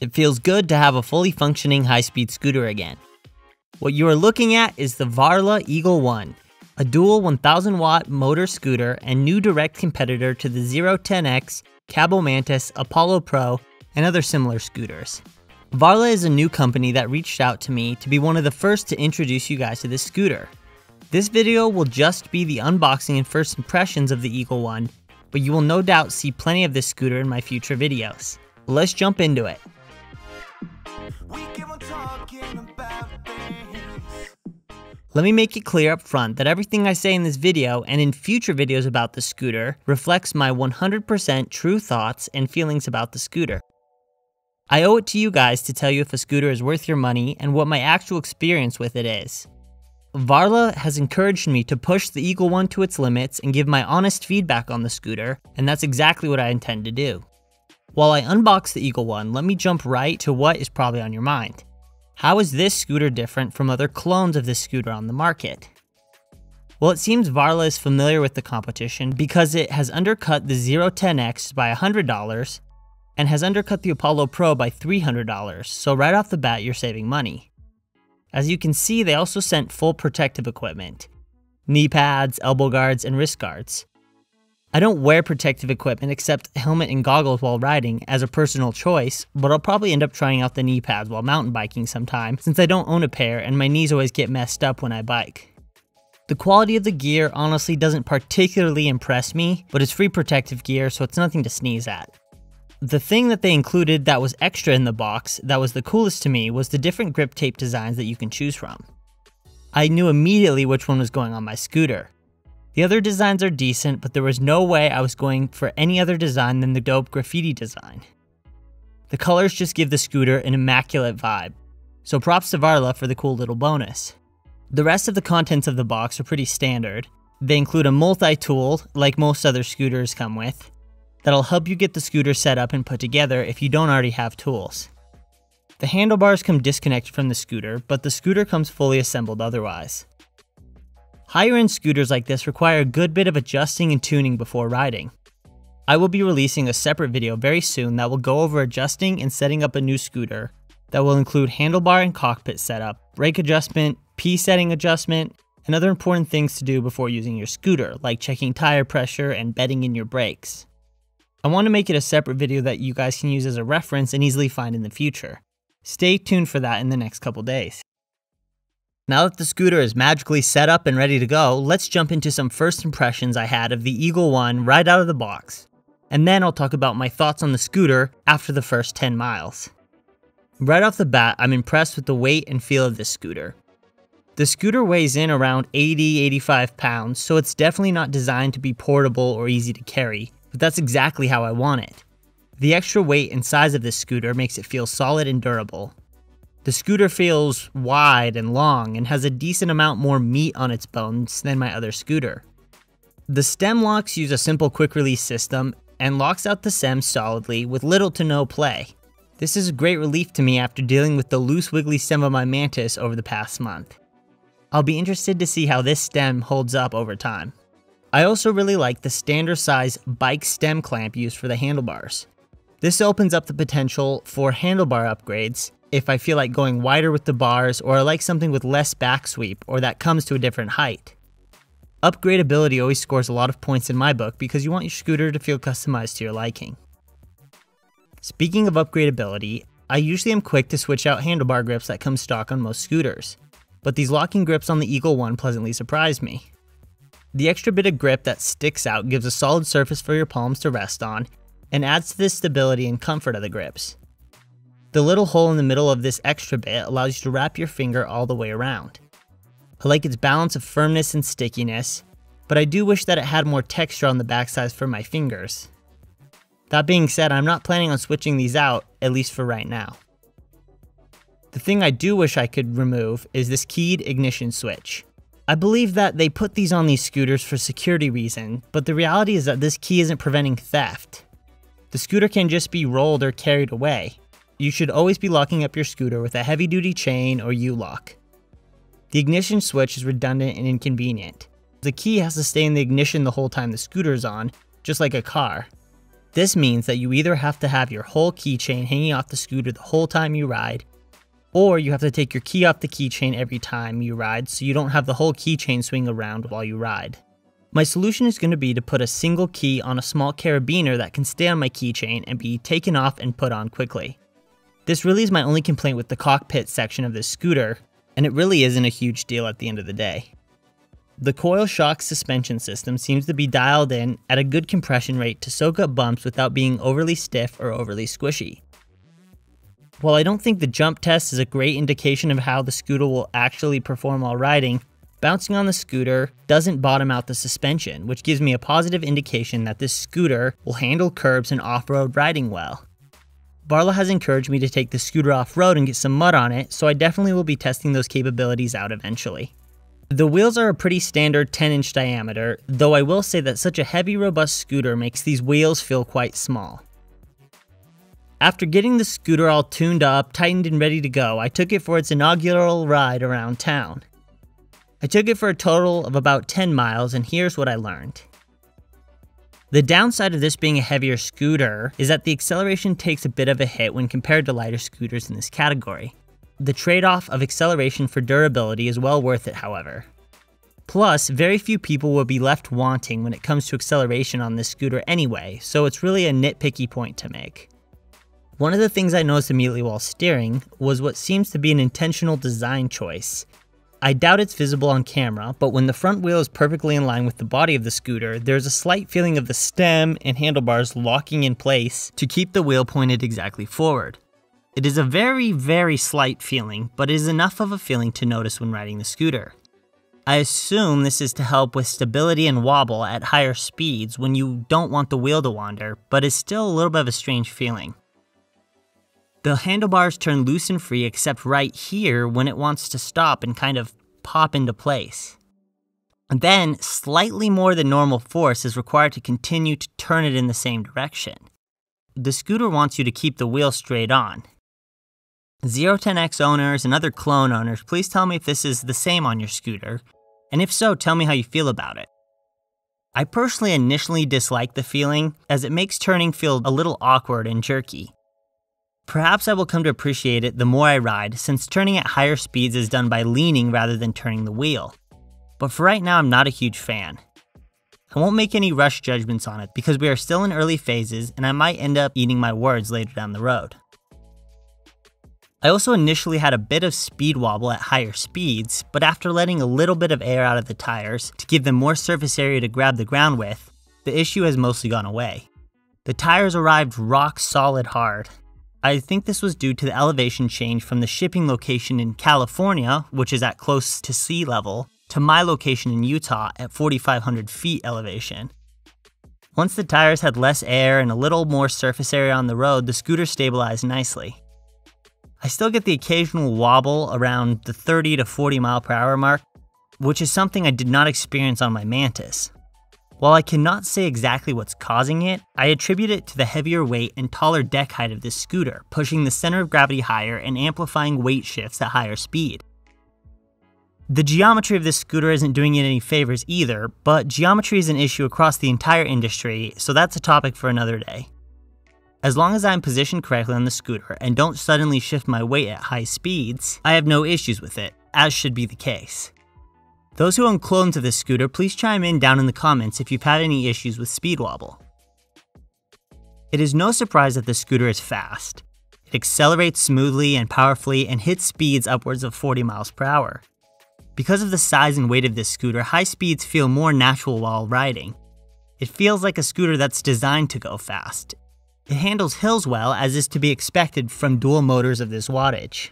It feels good to have a fully functioning high-speed scooter again. What you are looking at is the Varla Eagle 1, a dual 1000 watt motor scooter and new direct competitor to the Zero 10X, Kaabo Mantis, Apollo Pro, and other similar scooters. Varla is a new company that reached out to me to be one of the first to introduce you guys to this scooter. This video will just be the unboxing and first impressions of the Eagle One, but you will no doubt see plenty of this scooter in my future videos. Let's jump into it. Let me make it clear up front that everything I say in this video and in future videos about the scooter reflects my 100% true thoughts and feelings about the scooter. I owe it to you guys to tell you if a scooter is worth your money and what my actual experience with it is. Varla has encouraged me to push the Eagle One to its limits and give my honest feedback on the scooter, and that's exactly what I intend to do. While I unbox the Eagle One, let me jump right to what is probably on your mind. How is this scooter different from other clones of this scooter on the market? Well, it seems Varla is familiar with the competition because it has undercut the Zero 10X by $100 and has undercut the Apollo Pro by $300, so right off the bat you're saving money. As you can see, they also sent full protective equipment. Knee pads, elbow guards, and wrist guards. I don't wear protective equipment except helmet and goggles while riding as a personal choice, but I'll probably end up trying out the knee pads while mountain biking sometime since I don't own a pair and my knees always get messed up when I bike. The quality of the gear honestly doesn't particularly impress me, but it's free protective gear so it's nothing to sneeze at. The thing that they included that was extra in the box that was the coolest to me was the different grip tape designs that you can choose from. I knew immediately which one was going on my scooter. The other designs are decent, but there was no way I was going for any other design than the dope graffiti design. The colors just give the scooter an immaculate vibe, so props to Varla for the cool little bonus. The rest of the contents of the box are pretty standard. They include a multi-tool, like most other scooters come with, that'll help you get the scooter set up and put together if you don't already have tools. The handlebars come disconnected from the scooter, but the scooter comes fully assembled otherwise. Higher end scooters like this require a good bit of adjusting and tuning before riding. I will be releasing a separate video very soon that will go over adjusting and setting up a new scooter that will include handlebar and cockpit setup, brake adjustment, P setting adjustment, and other important things to do before using your scooter, like checking tire pressure and bedding in your brakes. I want to make it a separate video that you guys can use as a reference and easily find in the future. Stay tuned for that in the next couple days. Now that the scooter is magically set up and ready to go, let's jump into some first impressions I had of the Eagle One right out of the box. And then I'll talk about my thoughts on the scooter after the first 10 miles. Right off the bat, I'm impressed with the weight and feel of this scooter. The scooter weighs in around 80-85 pounds, so it's definitely not designed to be portable or easy to carry, but that's exactly how I want it. The extra weight and size of this scooter makes it feel solid and durable. The scooter feels wide and long and has a decent amount more meat on its bones than my other scooter. The stem locks use a simple quick release system and locks out the stem solidly with little to no play. This is a great relief to me after dealing with the loose wiggly stem of my Mantis over the past month. I'll be interested to see how this stem holds up over time. I also really like the standard size bike stem clamp used for the handlebars. This opens up the potential for handlebar upgrades if I feel like going wider with the bars or I like something with less back sweep or that comes to a different height. Upgradability always scores a lot of points in my book because you want your scooter to feel customized to your liking. Speaking of upgradability, I usually am quick to switch out handlebar grips that come stock on most scooters, but these locking grips on the Eagle One pleasantly surprised me. The extra bit of grip that sticks out gives a solid surface for your palms to rest on and adds to the stability and comfort of the grips. The little hole in the middle of this extra bit allows you to wrap your finger all the way around. I like its balance of firmness and stickiness, but I do wish that it had more texture on the backside for my fingers. That being said, I'm not planning on switching these out, at least for right now. The thing I do wish I could remove is this keyed ignition switch. I believe that they put these on these scooters for security reason, but the reality is that this key isn't preventing theft. The scooter can just be rolled or carried away. You should always be locking up your scooter with a heavy duty chain or U-lock. The ignition switch is redundant and inconvenient. The key has to stay in the ignition the whole time the scooter is on, just like a car. This means that you either have to have your whole keychain hanging off the scooter the whole time you ride, or you have to take your key off the keychain every time you ride so you don't have the whole keychain swing around while you ride. My solution is going to be to put a single key on a small carabiner that can stay on my keychain and be taken off and put on quickly. This really is my only complaint with the cockpit section of this scooter, and it really isn't a huge deal at the end of the day. The coil shock suspension system seems to be dialed in at a good compression rate to soak up bumps without being overly stiff or overly squishy. While I don't think the jump test is a great indication of how the scooter will actually perform while riding, bouncing on the scooter doesn't bottom out the suspension, which gives me a positive indication that this scooter will handle curbs and off-road riding well. Varla has encouraged me to take the scooter off-road and get some mud on it, so I definitely will be testing those capabilities out eventually. The wheels are a pretty standard 10 inch diameter, though I will say that such a heavy robust scooter makes these wheels feel quite small. After getting the scooter all tuned up, tightened, and ready to go, I took it for its inaugural ride around town. I took it for a total of about 10 miles, and here's what I learned. The downside of this being a heavier scooter is that the acceleration takes a bit of a hit when compared to lighter scooters in this category. The trade-off of acceleration for durability is well worth it, however. Plus, very few people will be left wanting when it comes to acceleration on this scooter anyway, so it's really a nitpicky point to make. One of the things I noticed immediately while steering was what seems to be an intentional design choice. I doubt it's visible on camera, but when the front wheel is perfectly in line with the body of the scooter, there's a slight feeling of the stem and handlebars locking in place to keep the wheel pointed exactly forward. It is a very, very slight feeling, but it is enough of a feeling to notice when riding the scooter. I assume this is to help with stability and wobble at higher speeds when you don't want the wheel to wander, but it's still a little bit of a strange feeling. The handlebars turn loose and free except right here when it wants to stop and kind of pop into place. Then, slightly more than normal force is required to continue to turn it in the same direction. The scooter wants you to keep the wheel straight on. Zero 10X owners and other clone owners, please tell me if this is the same on your scooter, and if so, tell me how you feel about it. I personally initially dislike the feeling, as it makes turning feel a little awkward and jerky. Perhaps I will come to appreciate it the more I ride, since turning at higher speeds is done by leaning rather than turning the wheel. But for right now, I'm not a huge fan. I won't make any rush judgments on it because we are still in early phases and I might end up eating my words later down the road. I also initially had a bit of speed wobble at higher speeds, but after letting a little bit of air out of the tires to give them more surface area to grab the ground with, the issue has mostly gone away. The tires arrived rock solid hard, I think this was due to the elevation change from the shipping location in California, which is at close to sea level, to my location in Utah at 4,500 feet elevation. Once the tires had less air and a little more surface area on the road, the scooter stabilized nicely. I still get the occasional wobble around the 30 to 40 mile per hour mark, which is something I did not experience on my Mantis. While I cannot say exactly what's causing it, I attribute it to the heavier weight and taller deck height of this scooter, pushing the center of gravity higher and amplifying weight shifts at higher speed. The geometry of this scooter isn't doing it any favors either, but geometry is an issue across the entire industry, so that's a topic for another day. As long as I'm positioned correctly on the scooter and don't suddenly shift my weight at high speeds, I have no issues with it, as should be the case. Those who own clones of this scooter, please chime in down in the comments if you've had any issues with speed wobble. It is no surprise that the scooter is fast. It accelerates smoothly and powerfully and hits speeds upwards of 40 miles per hour. Because of the size and weight of this scooter, high speeds feel more natural while riding. It feels like a scooter that's designed to go fast. It handles hills well as is to be expected from dual motors of this wattage.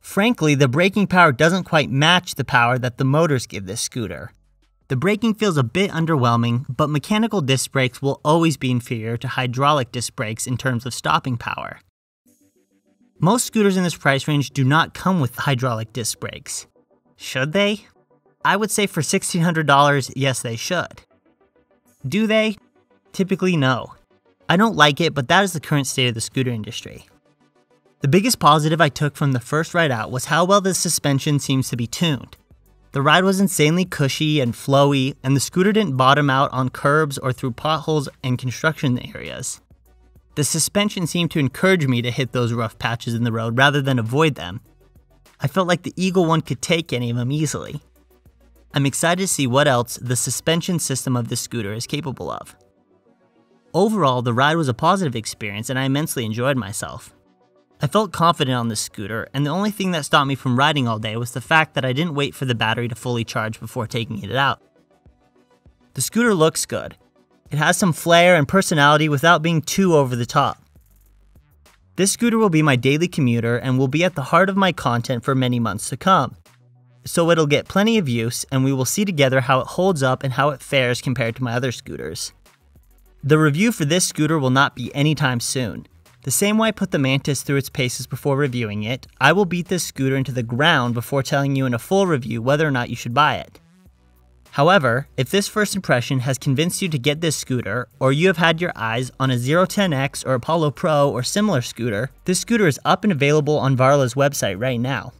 Frankly, the braking power doesn't quite match the power that the motors give this scooter. The braking feels a bit underwhelming, but mechanical disc brakes will always be inferior to hydraulic disc brakes in terms of stopping power. Most scooters in this price range do not come with hydraulic disc brakes. Should they? I would say for $1,600, yes, they should. Do they? Typically, no. I don't like it, but that is the current state of the scooter industry. The biggest positive I took from the first ride out was how well the suspension seems to be tuned. The ride was insanely cushy and flowy, and the scooter didn't bottom out on curbs or through potholes and construction areas. The suspension seemed to encourage me to hit those rough patches in the road rather than avoid them. I felt like the Eagle One could take any of them easily. I'm excited to see what else the suspension system of this scooter is capable of. Overall, the ride was a positive experience and I immensely enjoyed myself. I felt confident on the scooter, and the only thing that stopped me from riding all day was the fact that I didn't wait for the battery to fully charge before taking it out. The scooter looks good. It has some flair and personality without being too over the top. This scooter will be my daily commuter and will be at the heart of my content for many months to come. So it'll get plenty of use, and we will see together how it holds up and how it fares compared to my other scooters. The review for this scooter will not be anytime soon. The same way I put the Mantis through its paces before reviewing it, I will beat this scooter into the ground before telling you in a full review whether or not you should buy it. However, if this first impression has convinced you to get this scooter, or you have had your eyes on a Zero 10X or Apollo Pro or similar scooter, this scooter is up and available on Varla's website right now.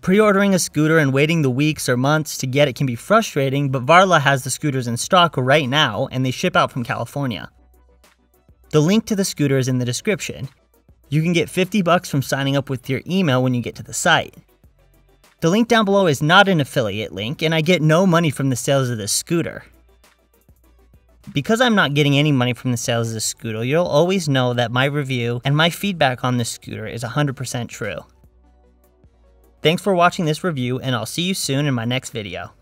Pre-ordering a scooter and waiting the weeks or months to get it can be frustrating, but Varla has the scooters in stock right now and they ship out from California. The link to the scooter is in the description. You can get 50 bucks from signing up with your email when you get to the site. The link down below is not an affiliate link, and I get no money from the sales of this scooter. Because I'm not getting any money from the sales of this scooter, you'll always know that my review and my feedback on this scooter is 100% true. Thanks for watching this review, and I'll see you soon in my next video.